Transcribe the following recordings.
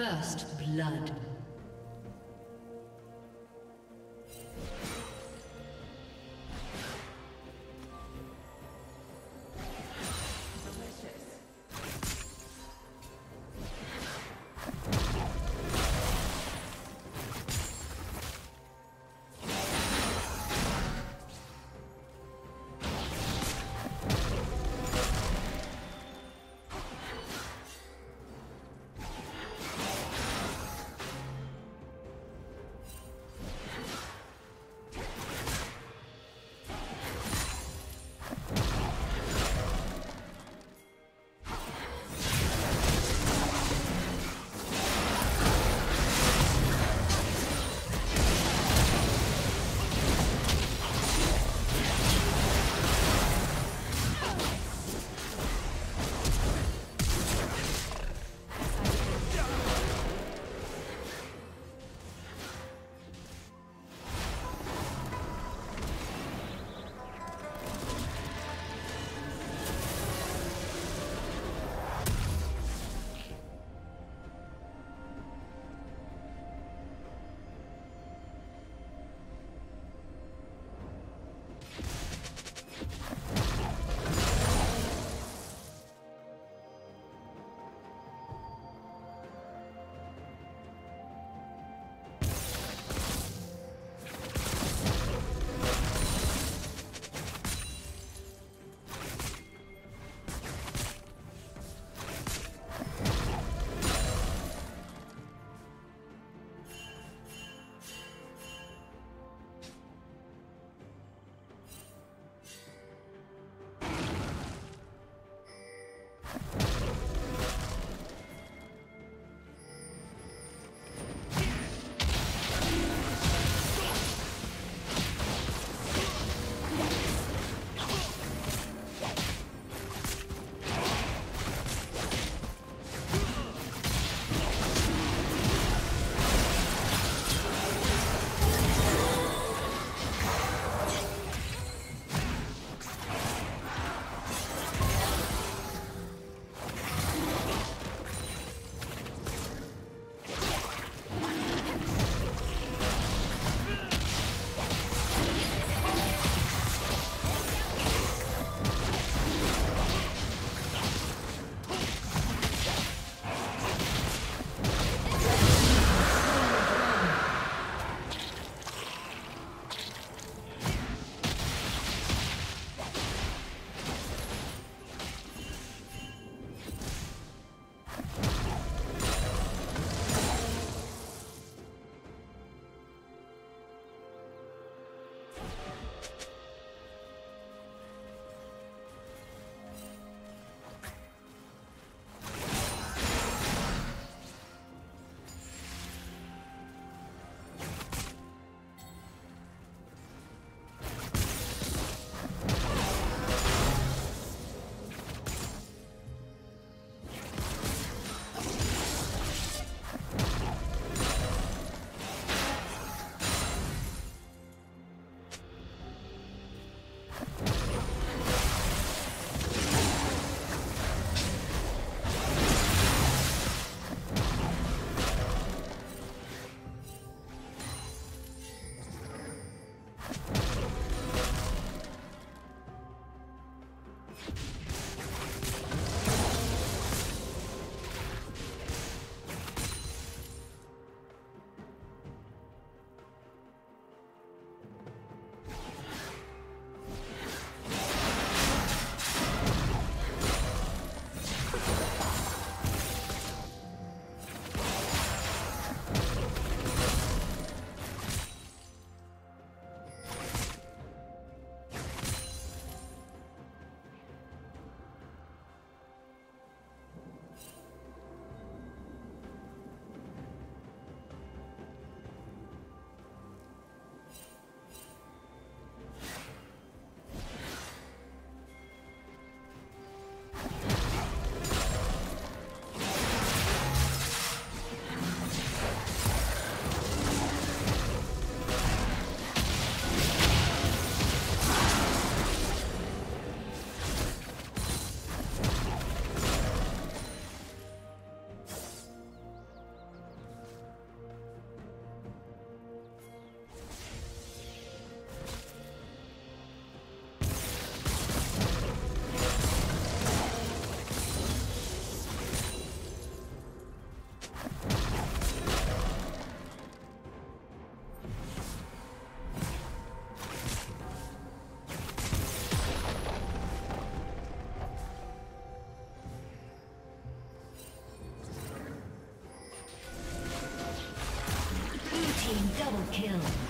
First blood. Kill.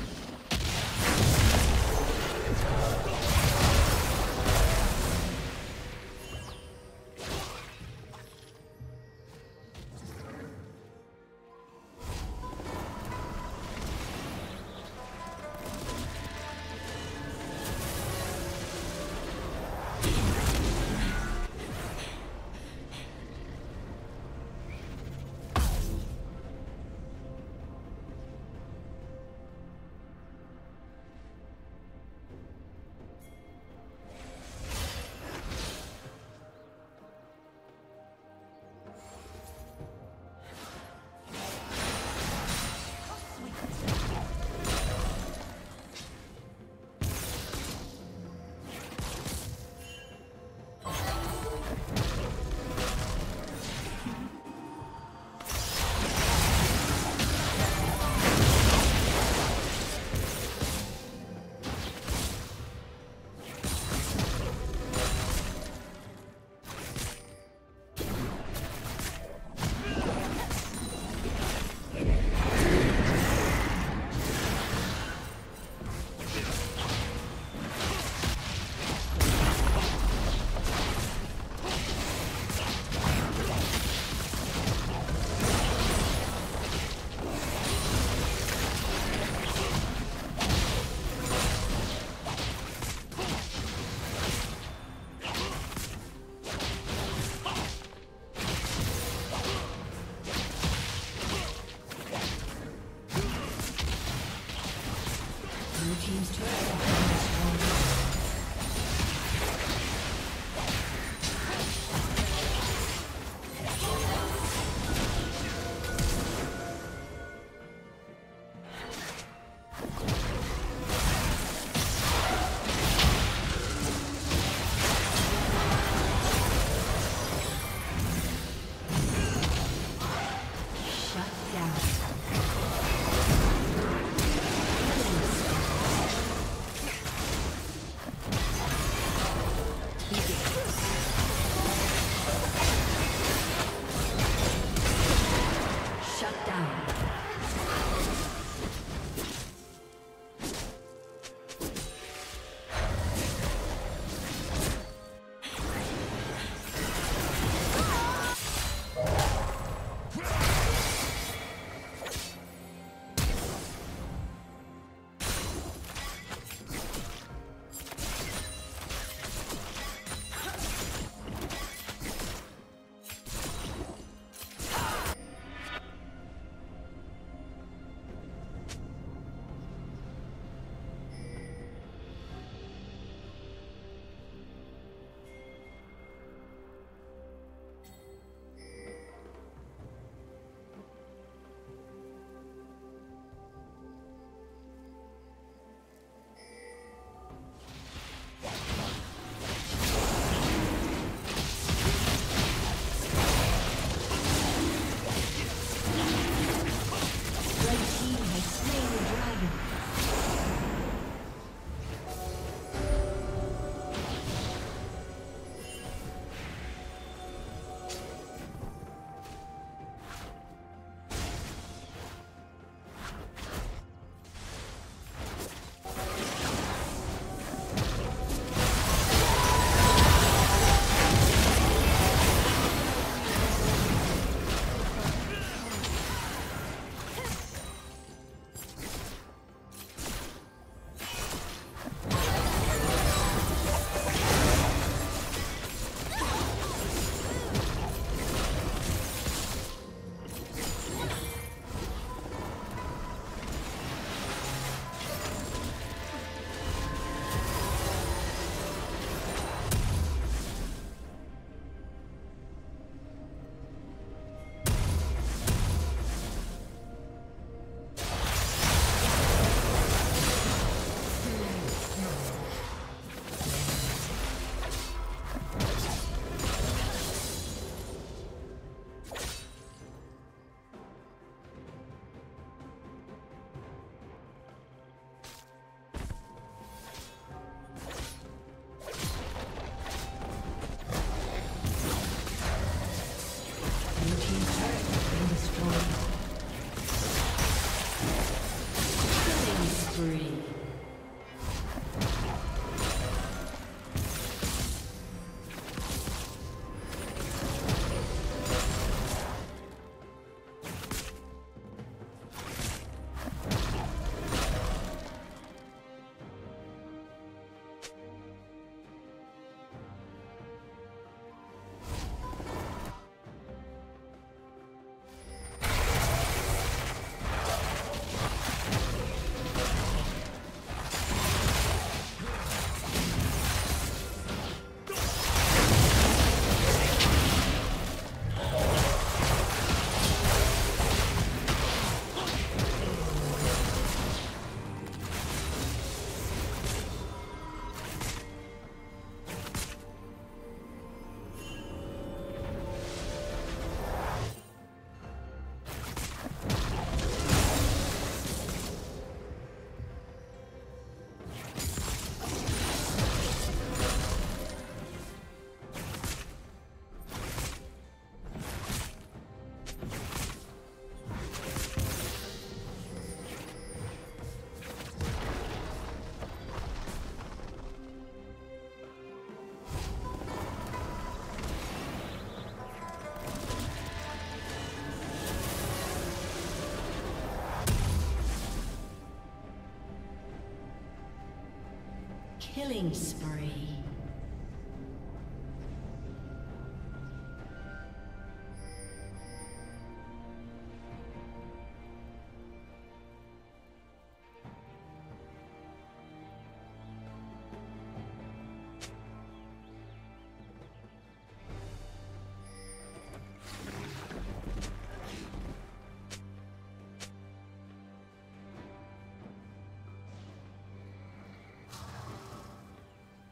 Blue team's turret. Killing spree.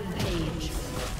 Rampage.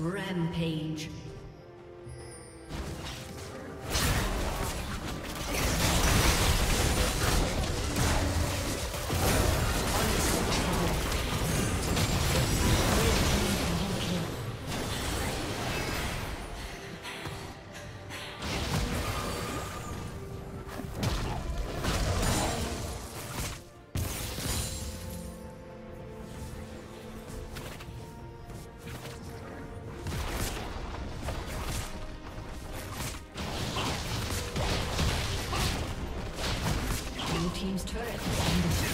Rampage. Turret has.